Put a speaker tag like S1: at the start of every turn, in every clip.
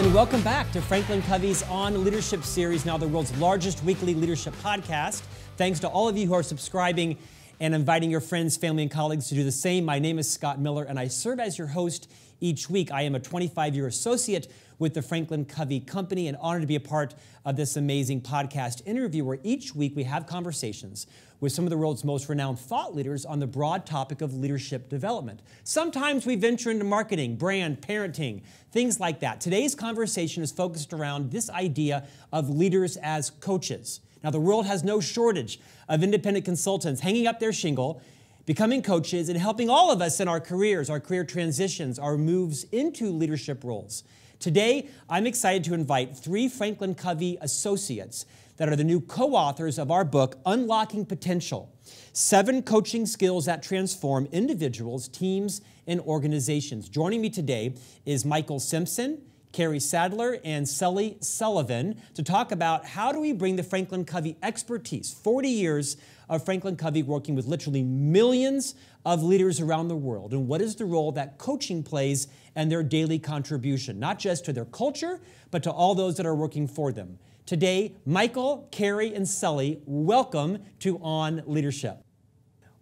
S1: and welcome back to Franklin Covey's On Leadership series, now the world's largest weekly leadership podcast. Thanks to all of you who are subscribing and inviting your friends, family, and colleagues to do the same. My name is Scott Miller, and I serve as your host each week. I am a 25 year associate with the Franklin Covey Company and honored to be a part of this amazing podcast interview where each week we have conversations with some of the world's most renowned thought leaders on the broad topic of leadership development. Sometimes we venture into marketing, brand, parenting, things like that. Today's conversation is focused around this idea of leaders as coaches. Now, the world has no shortage of independent consultants hanging up their shingle becoming coaches and helping all of us in our careers, our career transitions, our moves into leadership roles. Today, I'm excited to invite three Franklin Covey associates that are the new co authors of our book, Unlocking Potential Seven Coaching Skills That Transform Individuals, Teams, and Organizations. Joining me today is Michael Simpson. Kari Saddler and Sully Sullivan to talk about how do we bring the Franklin Covey expertise, 40 years of Franklin Covey working with literally millions of leaders around the world, and what is the role that coaching plays and their daily contribution, not just to their culture, but to all those that are working for them. Today, Michael, Kari, and Sully, welcome to On Leadership.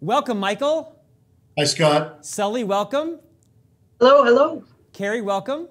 S1: Welcome, Michael.
S2: Hi, Scott.
S1: Sully, welcome.
S3: Hello, hello.
S1: Kari, welcome.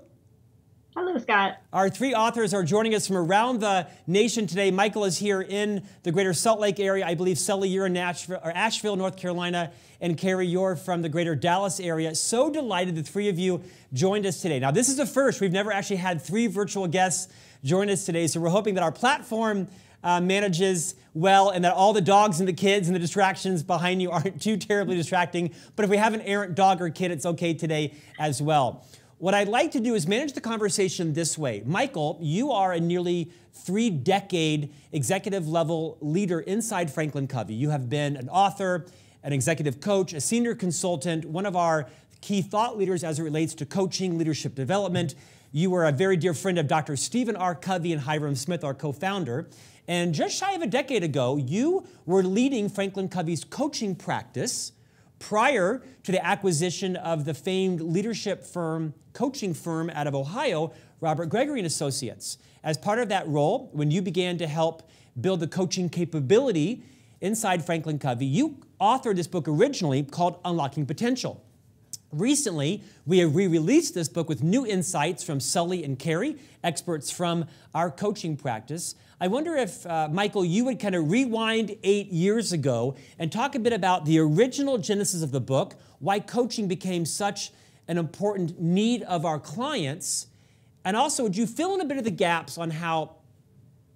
S3: Hello, Scott.
S1: Our three authors are joining us from around the nation today. Michael is here in the greater Salt Lake area. I believe Sully, you're in Nashville, or Asheville, North Carolina, and Kari, you're from the greater Dallas area. So delighted the three of you joined us today. Now, this is the first. We've never actually had three virtual guests join us today, so we're hoping that our platform uh, manages well and that all the dogs and the kids and the distractions behind you aren't too terribly distracting. But if we have an errant dog or kid, it's okay today as well. What I'd like to do is manage the conversation this way. Michael, you are a nearly three decade executive level leader inside Franklin Covey. You have been an author, an executive coach, a senior consultant, one of our key thought leaders as it relates to coaching, leadership development. You were a very dear friend of Dr. Stephen R. Covey and Hyrum Smith, our co founder. And just shy of a decade ago, you were leading Franklin Covey's coaching practice prior to the acquisition of the famed leadership firm, coaching firm out of Ohio, Robert Gregory and Associates. As part of that role, when you began to help build the coaching capability inside Franklin Covey, you authored this book originally called Unlocking Potential. Recently, we have re released this book with new insights from Sully and Kari, experts from our coaching practice. I wonder if, uh, Michael, you would kind of rewind eight years ago and talk a bit about the original genesis of the book, why coaching became such an important need of our clients, and also would you fill in a bit of the gaps on how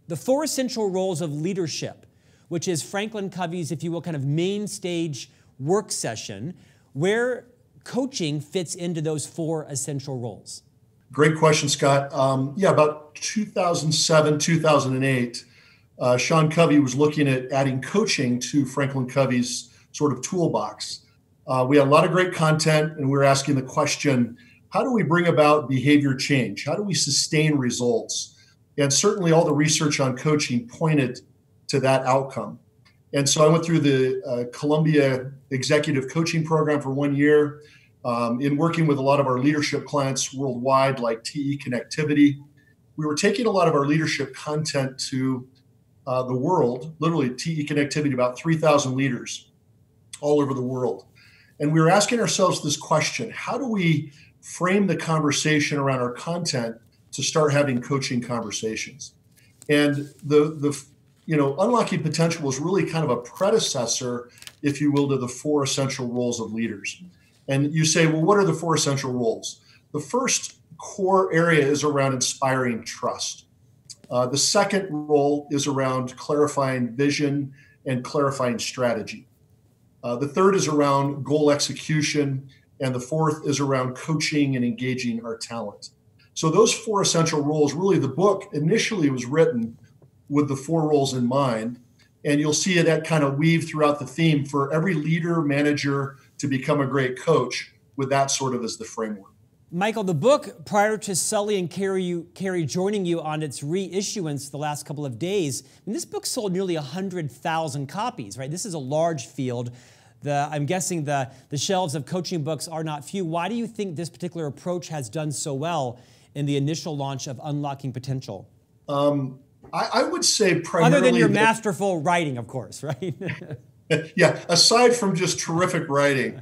S1: the four essential roles of leadership, which is Franklin Covey's, if you will, kind of main stage work session, where coaching fits into those four essential roles?
S2: Great question, Scott. Um, yeah, about 2007, 2008, uh, Sean Covey was looking at adding coaching to Franklin Covey's sort of toolbox. Uh, we had a lot of great content, and we were asking the question how do we bring about behavior change? How do we sustain results? And certainly, all the research on coaching pointed to that outcome. And so I went through the uh, Columbia Executive Coaching Program for one year. Um, in working with a lot of our leadership clients worldwide, like TE Connectivity, we were taking a lot of our leadership content to uh, the world, literally TE Connectivity, about 3,000 leaders all over the world. And we were asking ourselves this question how do we frame the conversation around our content to start having coaching conversations? And the, the you know, unlocking potential was really kind of a predecessor, if you will, to the four essential roles of leaders. And you say, well, what are the four essential roles? The first core area is around inspiring trust. Uh, the second role is around clarifying vision and clarifying strategy. Uh, the third is around goal execution. And the fourth is around coaching and engaging our talent. So, those four essential roles really, the book initially was written with the four roles in mind. And you'll see that kind of weave throughout the theme for every leader, manager to become a great coach with that sort of as the framework.
S1: Michael, the book, prior to Sully and Kari, you, joining you on its reissuance the last couple of days, I mean, this book sold nearly 100,000 copies, right? This is a large field. The, I'm guessing the, the shelves of coaching books are not few. Why do you think this particular approach has done so well in the initial launch of Unlocking Potential?
S2: Um, I, I, would say primarily.
S1: Other than your masterful writing, of course, right?
S2: yeah, aside from just terrific writing,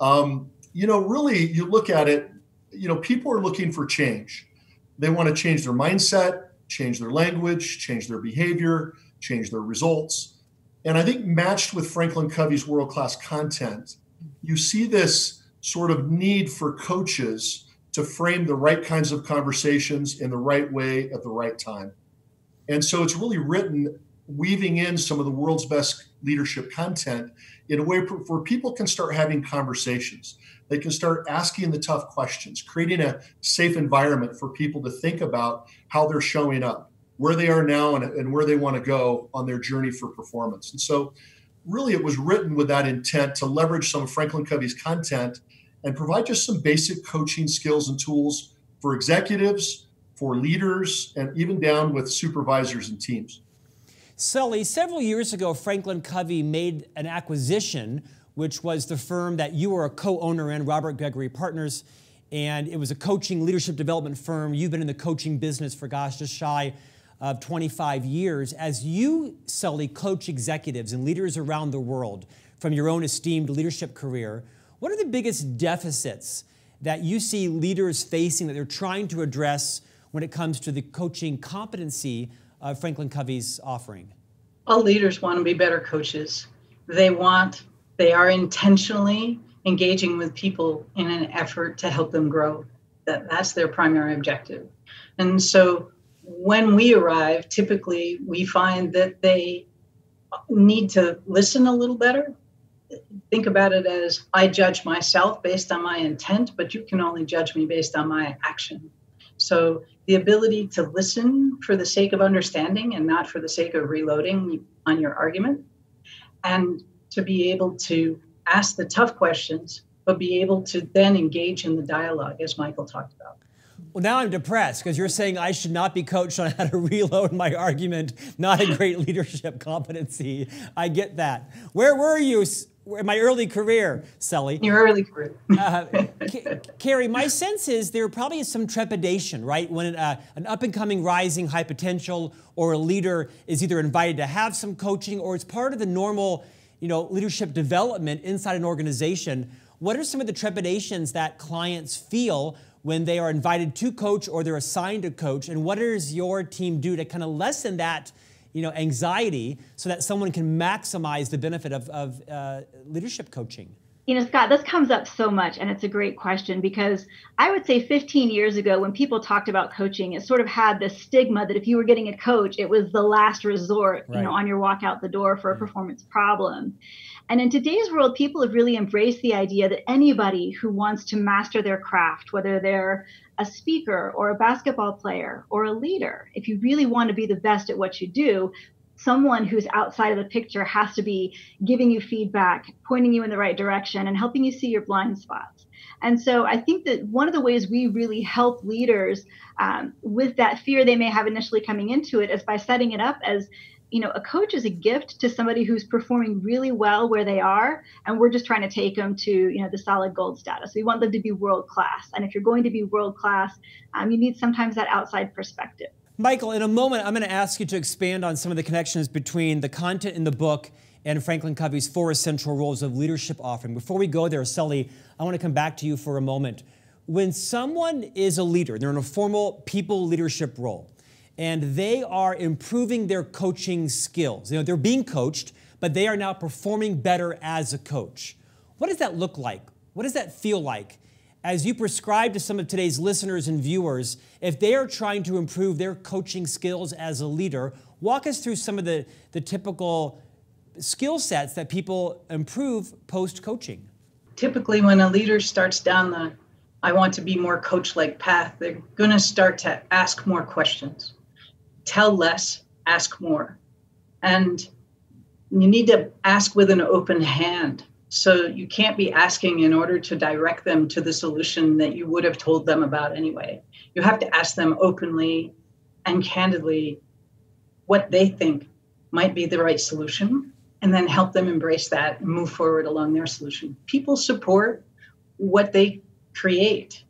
S2: um, you know, really, you look at it, you know, people are looking for change. They want to change their mindset, change their language, change their behavior, change their results. And I think matched with Franklin Covey's world class content, you see this sort of need for coaches to frame the right kinds of conversations in the right way at the right time. And so it's really written weaving in some of the world's best leadership content in a way where people can start having conversations. They can start asking the tough questions, creating a safe environment for people to think about how they're showing up, where they are now, and, and where they want to go on their journey for performance. And so, really, it was written with that intent to leverage some of Franklin Covey's content and provide just some basic coaching skills and tools for executives, for leaders, and even down with supervisors and teams.
S1: Sully, several years ago, Franklin Covey made an acquisition, which was the firm that you were a co owner in, Robert Gregory Partners. And it was a coaching leadership development firm. You've been in the coaching business for, gosh, just shy of 25 years. As you, Sully, coach executives and leaders around the world from your own esteemed leadership career, what are the biggest deficits that you see leaders facing that they're trying to address when it comes to the coaching competency uh, Franklin Covey's offering?
S4: All leaders want to be better coaches. They want, they are intentionally engaging with people in an effort to help them grow. That, that's their primary objective. And so when we arrive, typically we find that they need to listen a little better. Think about it as I judge myself based on my intent, but you can only judge me based on my action. So the ability to listen for the sake of understanding and not for the sake of reloading on your argument, and to be able to ask the tough questions, but be able to then engage in the dialogue, as Michael talked about.
S1: Well, now I'm depressed because you're saying I should not be coached on how to reload my argument, not a great leadership competency. I get that. Where were you in my early career, Sully.
S4: Your early career. uh,
S1: Kari, my sense is there probably is some trepidation, right? When uh, an up and coming rising high potential or a leader is either invited to have some coaching or it's part of the normal you know, leadership development inside an organization. What are some of the trepidations that clients feel when they are invited to coach or they're assigned to coach? And what does your team do to kind of lessen that? You know, anxiety so that someone can maximize the benefit of, of uh, leadership coaching?
S3: You know, Scott, this comes up so much, and it's a great question because I would say 15 years ago, when people talked about coaching, it sort of had this stigma that if you were getting a coach, it was the last resort, right. you know, on your walk out the door for a performance problem. And in today's world, people have really embraced the idea that anybody who wants to master their craft, whether they're a speaker or a basketball player or a leader, if you really want to be the best at what you do, someone who's outside of the picture has to be giving you feedback, pointing you in the right direction, and helping you see your blind spots. And so I think that one of the ways we really help leaders um, with that fear they may have initially coming into it is by setting it up as you know, a coach is a gift to somebody who's performing really well where they are, and we're just trying to take them to, you know, the solid gold status. We want them to be world class, and if you're going to be world class, um, you need sometimes that outside perspective.
S1: Michael, in a moment, I'm going to ask you to expand on some of the connections between the content in the book and Franklin Covey's four essential roles of leadership offering. Before we go there, Sully, I want to come back to you for a moment. When someone is a leader, they're in a formal people leadership role, and they are improving their coaching skills. You know, they're being coached, but they are now performing better as a coach. What does that look like? What does that feel like? As you prescribe to some of today's listeners and viewers, if they are trying to improve their coaching skills as a leader, walk us through some of the, the typical skill sets that people improve post coaching.
S4: Typically, when a leader starts down the I want to be more coach like path, they're going to start to ask more questions tell less, ask more. And you need to ask with an open hand. So you can't be asking in order to direct them to the solution that you would have told them about anyway. You have to ask them openly and candidly what they think might be the right solution and then help them embrace that and move forward along their solution. People support what they create.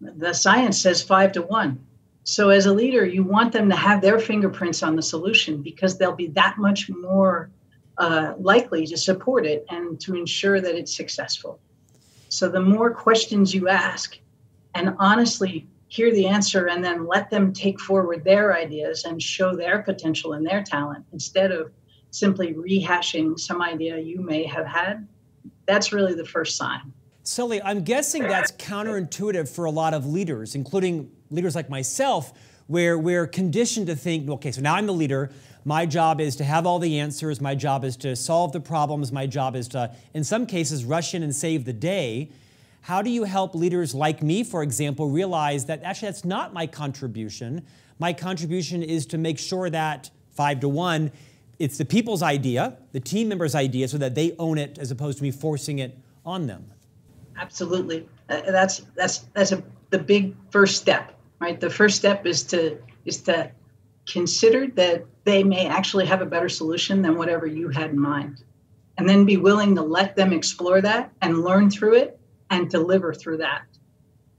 S4: The science says five to one. So, as a leader, you want them to have their fingerprints on the solution because they'll be that much more uh, likely to support it and to ensure that it's successful. So, the more questions you ask and honestly hear the answer and then let them take forward their ideas and show their potential and their talent instead of simply rehashing some idea you may have had, that's really the first sign.
S1: Sully, I'm guessing that's counterintuitive for a lot of leaders, including leaders like myself, where we're conditioned to think, okay, so now I'm the leader. My job is to have all the answers. My job is to solve the problems. My job is to, in some cases, rush in and save the day. How do you help leaders like me, for example, realize that actually that's not my contribution? My contribution is to make sure that five to one, it's the people's idea, the team members' idea, so that they own it as opposed to me forcing it on them.
S4: Absolutely, uh, that's that's that's a, the big first step, right? The first step is to is to consider that they may actually have a better solution than whatever you had in mind, and then be willing to let them explore that and learn through it and deliver through that.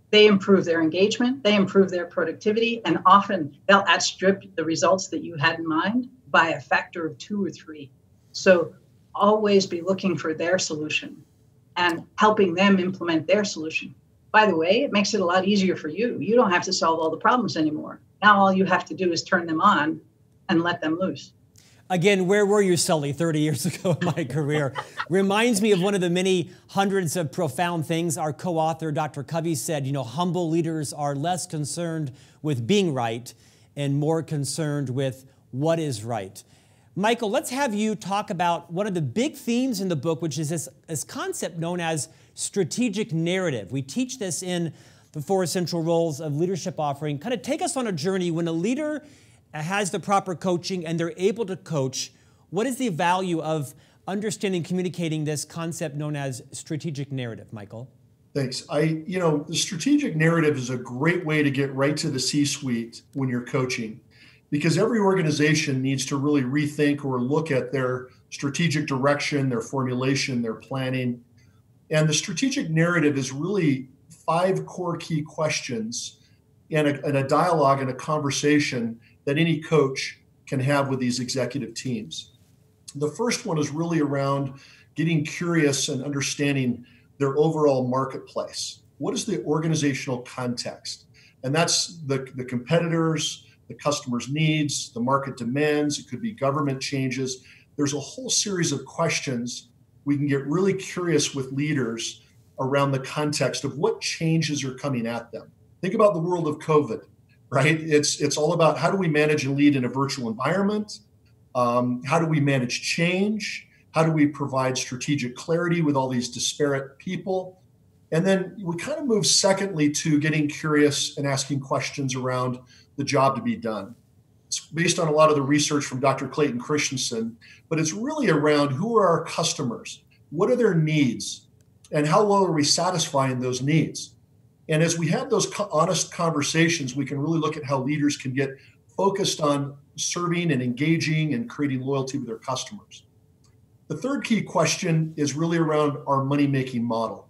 S4: They improve their engagement, they improve their productivity, and often they'll outstrip the results that you had in mind by a factor of two or three. So always be looking for their solution and helping them implement their solution. By the way, it makes it a lot easier for you. You don't have to solve all the problems anymore. Now all you have to do is turn them on and let them loose.
S1: Again, where were you, Sully, 30 years ago in my career? Reminds me of one of the many hundreds of profound things our co author, Dr. Covey, said. You know, humble leaders are less concerned with being right and more concerned with what is right. Michael, let's have you talk about one of the big themes in the book, which is this, this concept known as strategic narrative. We teach this in the four essential roles of leadership offering. Kind of take us on a journey when a leader has the proper coaching and they're able to coach. What is the value of understanding, communicating this concept known as strategic narrative, Michael?
S2: Thanks. I, you know, the strategic narrative is a great way to get right to the C suite when you're coaching because every organization needs to really rethink or look at their strategic direction, their formulation, their planning. And the strategic narrative is really five core key questions and a, and a dialogue and a conversation that any coach can have with these executive teams. The first one is really around getting curious and understanding their overall marketplace. What is the organizational context? And that's the, the competitors, the customer's needs, the market demands, it could be government changes. There's a whole series of questions we can get really curious with leaders around the context of what changes are coming at them. Think about the world of COVID, right? It's it's all about how do we manage and lead in a virtual environment? Um, how do we manage change? How do we provide strategic clarity with all these disparate people? And then we kind of move secondly to getting curious and asking questions around the job to be done. It's based on a lot of the research from Dr. Clayton Christensen, but it's really around who are our customers? What are their needs? And how well are we satisfying those needs? And as we have those honest conversations, we can really look at how leaders can get focused on serving and engaging and creating loyalty with their customers. The third key question is really around our money making model.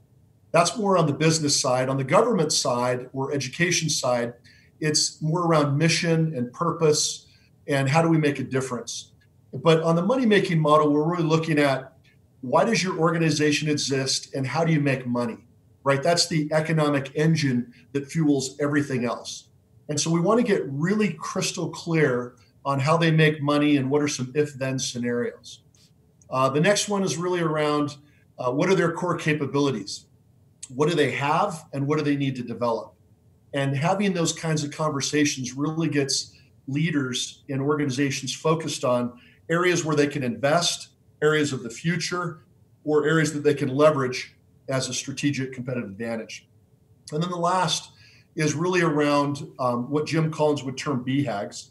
S2: That's more on the business side. On the government side or education side, it's more around mission and purpose and how do we make a difference. But on the money making model, we're really looking at why does your organization exist and how do you make money, right? That's the economic engine that fuels everything else. And so we want to get really crystal clear on how they make money and what are some if then scenarios. Uh, the next one is really around uh, what are their core capabilities? What do they have and what do they need to develop? And having those kinds of conversations really gets leaders and organizations focused on areas where they can invest, areas of the future, or areas that they can leverage as a strategic competitive advantage. And then the last is really around um, what Jim Collins would term BHAGs.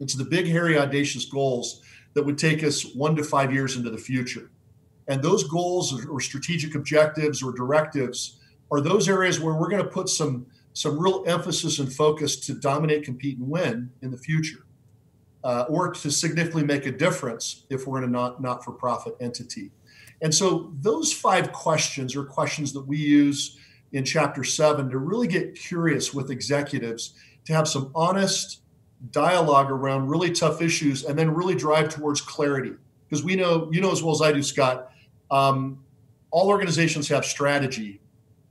S2: It's the big, hairy, audacious goals that would take us one to five years into the future. And those goals or strategic objectives or directives are those areas where we're going to put some some real emphasis and focus to dominate, compete, and win in the future, uh, or to significantly make a difference if we're in a not not for profit entity. And so those five questions are questions that we use in chapter seven to really get curious with executives to have some honest dialogue around really tough issues and then really drive towards clarity. Because we know, you know as well as I do, Scott, um, all organizations have strategy.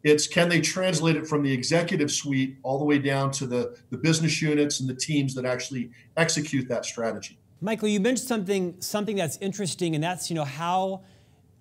S2: It's can they translate it from the executive suite all the way down to the, the business units and the teams that actually execute that strategy.
S1: Michael, you mentioned something something that's interesting, and that's you know how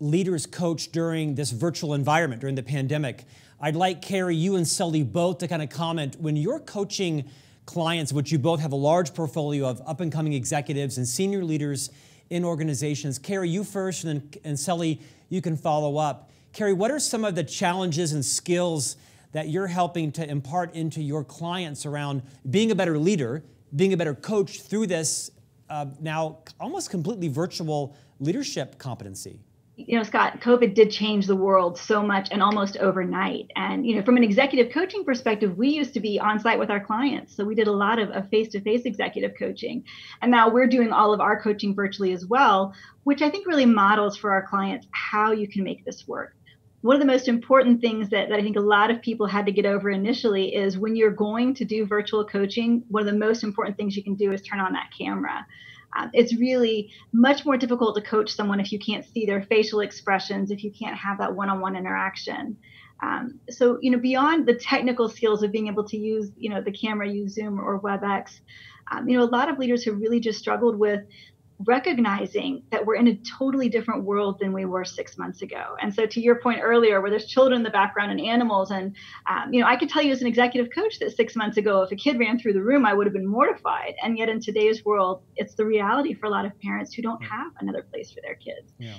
S1: leaders coach during this virtual environment during the pandemic. I'd like Kari, you and Sully both to kind of comment when you're coaching clients, which you both have a large portfolio of up and coming executives and senior leaders in organizations. Kari, you first, and then and Sully, you can follow up. Kari, what are some of the challenges and skills that you're helping to impart into your clients around being a better leader, being a better coach through this uh, now almost completely virtual leadership competency?
S3: You know, Scott, COVID did change the world so much and almost overnight. And, you know, from an executive coaching perspective, we used to be on site with our clients. So we did a lot of face to face executive coaching. And now we're doing all of our coaching virtually as well, which I think really models for our clients how you can make this work. One of the most important things that, that I think a lot of people had to get over initially is when you're going to do virtual coaching, one of the most important things you can do is turn on that camera um, it's really much more difficult to coach someone if you can't see their facial expressions, if you can't have that one on one interaction. Um, so, you know, beyond the technical skills of being able to use, you know, the camera, use Zoom or WebEx, um, you know, a lot of leaders have really just struggled with recognizing that we're in a totally different world than we were six months ago. And so, to your point earlier, where there's children in the background and animals, and um, you know, I could tell you as an executive coach that six months ago, if a kid ran through the room, I would have been mortified. And yet, in today's world, it's the reality for a lot of parents who don't have another place for their kids. Yeah.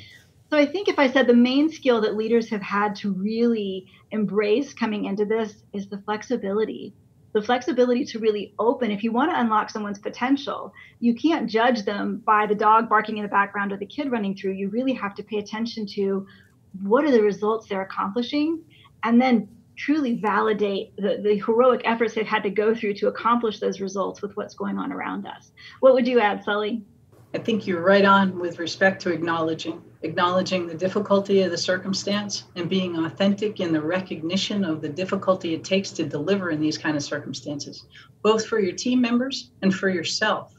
S3: So I think if I said the main skill that leaders have had to really embrace coming into this is the flexibility the flexibility to really open. If you want to unlock someone's potential you can't judge them by the dog barking in the background or the kid running through. You really have to pay attention to what are the results they're accomplishing and then truly validate the, the heroic efforts they've had to go through to accomplish those results with what's going on around us. What would you add sully
S4: I think you're right on with respect to acknowledging, acknowledging the difficulty of the circumstance and being authentic in the recognition of the difficulty it takes to deliver in these kind of circumstances, both for your team members and for yourself.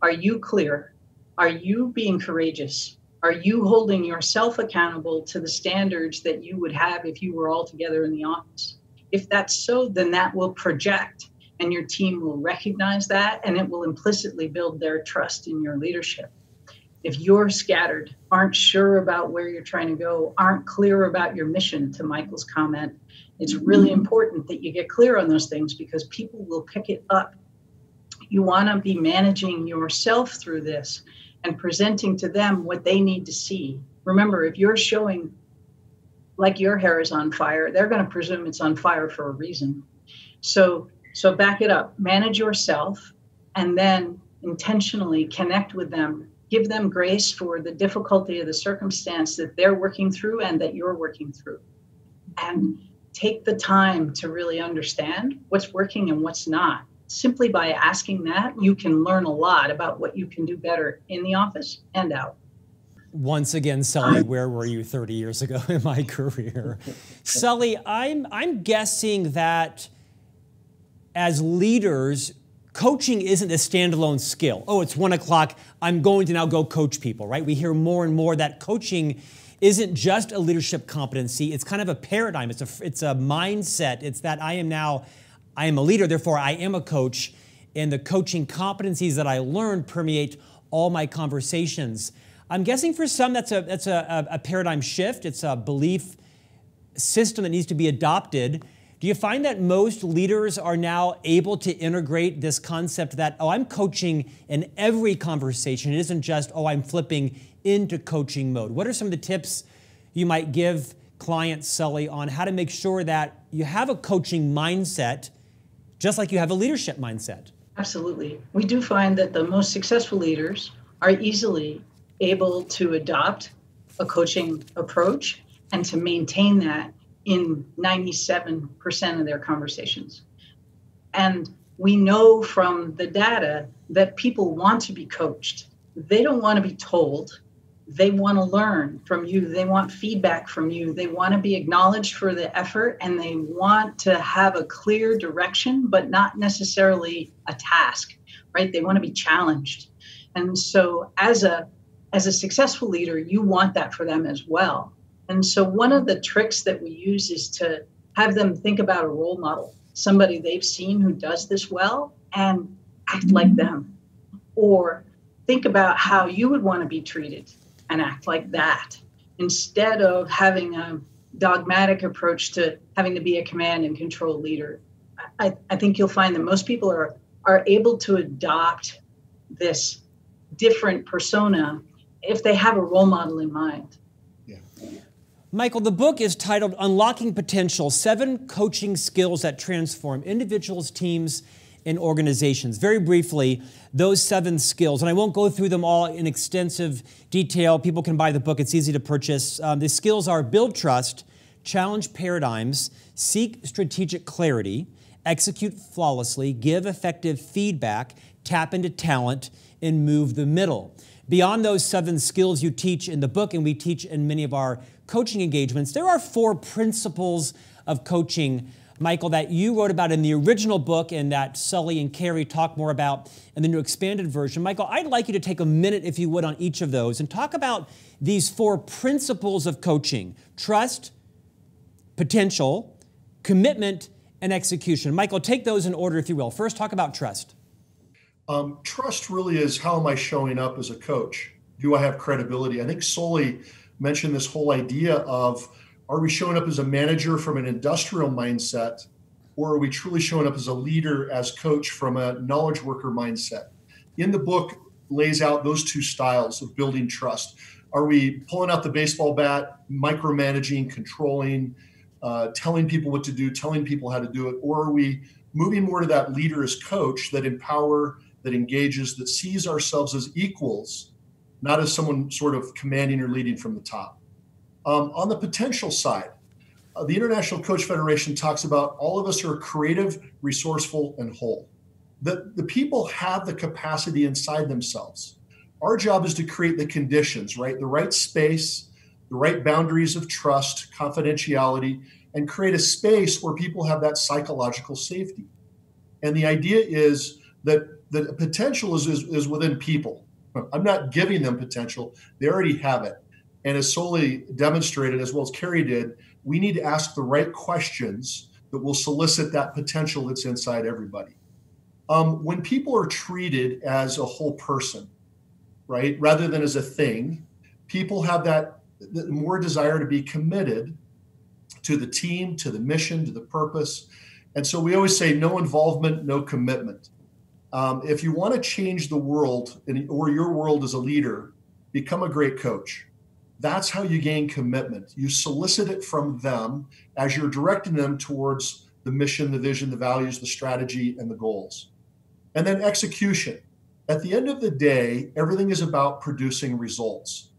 S4: Are you clear? Are you being courageous? Are you holding yourself accountable to the standards that you would have if you were all together in the office? If that's so, then that will project and your team will recognize that and it will implicitly build their trust in your leadership. If you're scattered, aren't sure about where you're trying to go, aren't clear about your mission, to Michael's comment, it's really mm-hmm. important that you get clear on those things because people will pick it up. You want to be managing yourself through this and presenting to them what they need to see. Remember, if you're showing like your hair is on fire, they're going to presume it's on fire for a reason. So so back it up, manage yourself, and then intentionally connect with them. Give them grace for the difficulty of the circumstance that they're working through and that you're working through. And take the time to really understand what's working and what's not. Simply by asking that, you can learn a lot about what you can do better in the office and out.
S1: Once again, Sully, um, where were you 30 years ago in my career? Sully, I'm, I'm guessing that as leaders, coaching isn't a standalone skill. Oh, it's one o'clock. I'm going to now go coach people, right? We hear more and more that coaching isn't just a leadership competency. It's kind of a paradigm. It's a, it's a mindset. It's that I am now, I am a leader, therefore I am a coach. And the coaching competencies that I learned permeate all my conversations. I'm guessing for some that's a, that's a, a paradigm shift. It's a belief system that needs to be adopted. Do you find that most leaders are now able to integrate this concept that, oh, I'm coaching in every conversation? It isn't just, oh, I'm flipping into coaching mode. What are some of the tips you might give clients, Sully, on how to make sure that you have a coaching mindset just like you have a leadership mindset?
S4: Absolutely. We do find that the most successful leaders are easily able to adopt a coaching approach and to maintain that in 97% of their conversations. And we know from the data that people want to be coached. They don't want to be told. they want to learn from you they want feedback from you they want to be acknowledged for the effort and they want to have a clear direction but not necessarily a task right they want to be challenged and so as a as a successful leader you want that for them as well and so one of the tricks that we use is to have them think about a role model somebody they've seen who does this well and act like mm-hmm. them or think about how you would want to be treated and act like that instead of having a dogmatic approach to having to be a command and control leader. I, I think you'll find that most people are are able to adopt this different persona if they have a role model in mind.
S1: Michael, the book is titled Unlocking Potential Seven Coaching Skills That Transform Individuals, Teams, and organizations. Very briefly, those seven skills, and I won't go through them all in extensive detail. People can buy the book, it's easy to purchase. Um, the skills are build trust, challenge paradigms, seek strategic clarity, execute flawlessly, give effective feedback, tap into talent, and move the middle. Beyond those seven skills you teach in the book, and we teach in many of our coaching engagements, there are four principles of coaching Michael, that you wrote about in the original book and that Sully and Kari talk more about in the new expanded version. Michael, I'd like you to take a minute, if you would, on each of those and talk about these four principles of coaching trust, potential, commitment, and execution. Michael, take those in order, if you will. First, talk about trust.
S2: Um, trust really is how am I showing up as a coach? Do I have credibility? I think Sully mentioned this whole idea of are we showing up as a manager from an industrial mindset, or are we truly showing up as a leader, as coach from a knowledge worker mindset? In the book, lays out those two styles of building trust. Are we pulling out the baseball bat, micromanaging, controlling, uh, telling people what to do, telling people how to do it, or are we moving more to that leader as coach that empower, that engages, that sees ourselves as equals, not as someone sort of commanding or leading from the top? Um, on the potential side, uh, the International Coach Federation talks about all of us are creative, resourceful, and whole. The, the people have the capacity inside themselves. Our job is to create the conditions, right? The right space, the right boundaries of trust, confidentiality, and create a space where people have that psychological safety. And the idea is that the potential is, is, is within people. I'm not giving them potential, they already have it and as Sully demonstrated, as well as Kari did, we need to ask the right questions that will solicit that potential that's inside everybody. Um, when people are treated as a whole person, right, rather than as a thing, people have that, that more desire to be committed to the team, to the mission, to the purpose. And so we always say no involvement, no commitment. Um, if you want to change the world or your world as a leader, become a great coach that's how you gain commitment. You solicit it from them as you're directing them towards the mission, the vision, the values, the strategy, and the goals. And then execution. At the end of the day, everything is about producing results.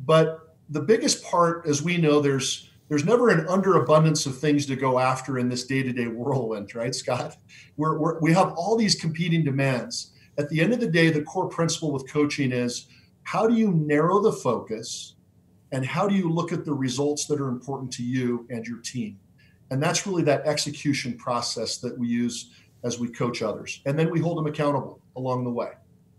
S2: But the biggest part, as we know, there's there's never an underabundance of things to go after in this day-to-day whirlwind, right, Scott? We're, we're, we have all these competing demands. At the end of the day, the core principle with coaching is how do you narrow the focus and how do you look at the results that are important to you and your team and that's really that execution process that we use as we coach others and then we hold them accountable along the way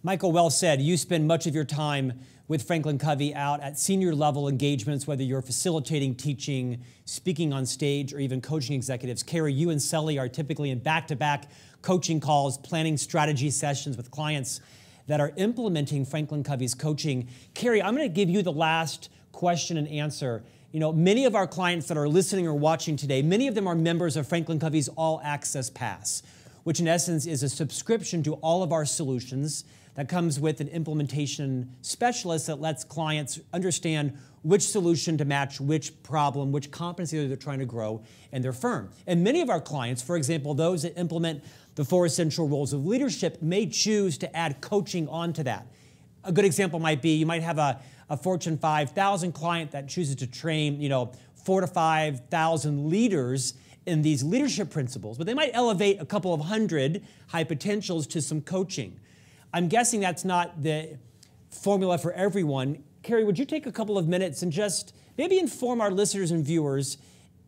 S1: michael well said you spend much of your time with franklin covey out at senior level engagements whether you're facilitating teaching speaking on stage or even coaching executives kari you and sully are typically in back-to-back coaching calls planning strategy sessions with clients that are implementing franklin covey's coaching kari i'm going to give you the last question and answer. You know, many of our clients that are listening or watching today, many of them are members of Franklin Covey's All Access Pass, which in essence is a subscription to all of our solutions that comes with an implementation specialist that lets clients understand which solution to match which problem, which competency they're trying to grow in their firm. And many of our clients, for example, those that implement the four essential roles of leadership, may choose to add coaching onto that. A good example might be you might have a, a Fortune 5000 client that chooses to train, you know, four to 5,000 leaders in these leadership principles, but they might elevate a couple of hundred high potentials to some coaching. I'm guessing that's not the formula for everyone. Kari, would you take a couple of minutes and just maybe inform our listeners and viewers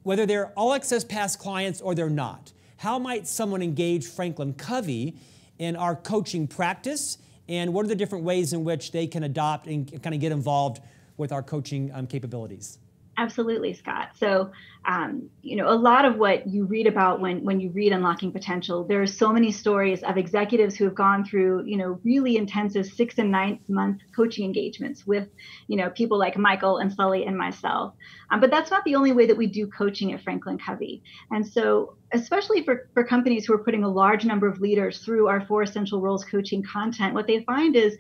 S1: whether they're all access pass clients or they're not? How might someone engage Franklin Covey in our coaching practice? And what are the different ways in which they can adopt and kind of get involved with our coaching um, capabilities?
S3: Absolutely, Scott. So, um, you know, a lot of what you read about when when you read Unlocking Potential, there are so many stories of executives who have gone through, you know, really intensive six and nine month coaching engagements with, you know, people like Michael and Sully and myself. Um, but that's not the only way that we do coaching at Franklin Covey. And so, especially for for companies who are putting a large number of leaders through our four essential roles coaching content, what they find is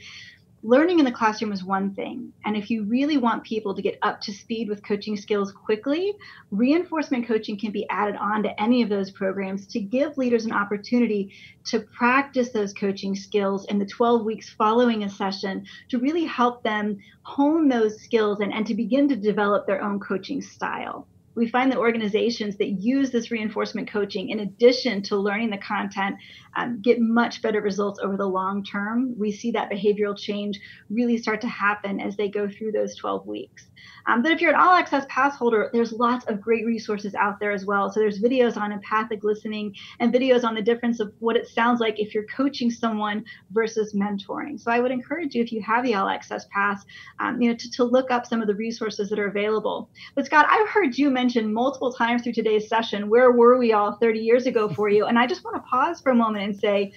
S3: learning in the classroom is one thing. And if you really want people to get up to speed with coaching skills quickly, reinforcement coaching can be added on to any of those programs to give leaders an opportunity to practice those coaching skills in the 12 weeks following a session to really help them hone those skills and, and to begin to develop their own coaching style we find that organizations that use this reinforcement coaching in addition to learning the content um, get much better results over the long term. We see that behavioral change really start to happen as they go through those 12 weeks um, but if you're an all access pass holder there's lots of great resources out there as well so there's videos on empathic listening and videos on the difference of what it sounds like if you're coaching someone versus mentoring so i would encourage you if you have the all access pass um, you know to, to look up some of the resources that are available but scott i've heard you mention multiple times through today's session, where were we all 30 years ago for you? And I just want to pause for a moment and say,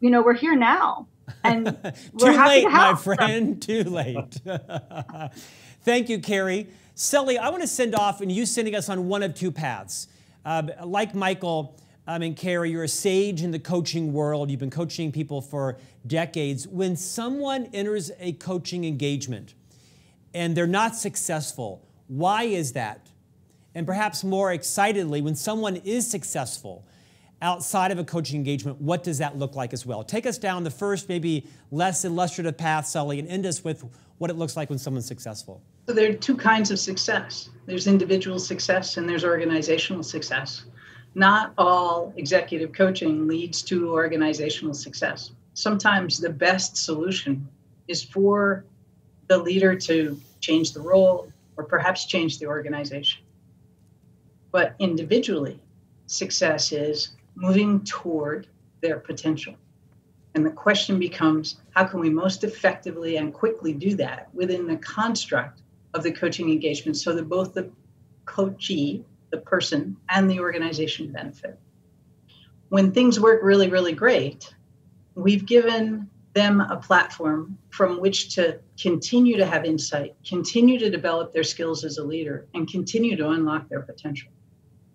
S3: you know, we're here now. And
S1: too late, my friend, too late. Thank you, Kari. Sully, I want to send off and you sending us on one of two paths. Uh, like Michael um, and Kari, you're a sage in the coaching world. You've been coaching people for decades. When someone enters a coaching engagement and they're not successful, why is that? and perhaps more excitedly, when someone is successful outside of a coaching engagement, what does that look like as well? Take us down the first, maybe less illustrative path, Sully, and end us with what it looks like when someone's successful.
S4: So there are two kinds of success there's individual success and there's organizational success. Not all executive coaching leads to organizational success. Sometimes the best solution is for the leader to change the role or perhaps change the organization. But individually, success is moving toward their potential. And the question becomes how can we most effectively and quickly do that within the construct of the coaching engagement so that both the coachee, the person, and the organization benefit? When things work really, really great, we've given them a platform from which to continue to have insight, continue to develop their skills as a leader, and continue to unlock their potential.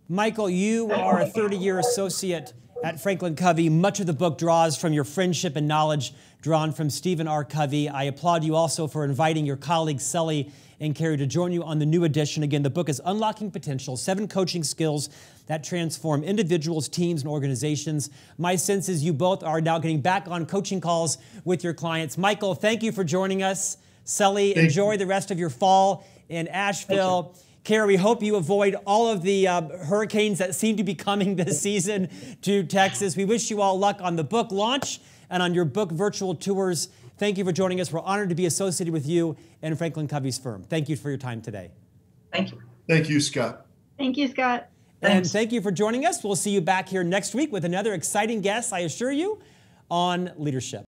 S1: Michael, you are a 30 year associate at Franklin Covey. Much of the book draws from your friendship and knowledge drawn from Stephen R. Covey. I applaud you also for inviting your colleague Sully and Kari to join you on the new edition. Again, the book is Unlocking Potential Seven Coaching Skills That Transform Individuals, Teams, and Organizations. My sense is you both are now getting back on coaching calls with your clients. Michael, thank you for joining us. Sully, thank enjoy you. the rest of your fall in Asheville. Kari, we hope you avoid all of the uh, hurricanes that seem to be coming this season to Texas. We wish you all luck on the book launch and on your book virtual tours. Thank you for joining us. We're honored to be associated with you and Franklin Covey's firm. Thank you for your time today.
S4: Thank you.
S2: Thank you, Scott.
S3: Thank you, Scott.
S1: And thank you for joining us. We'll see you back here next week with another exciting guest, I assure you, on leadership.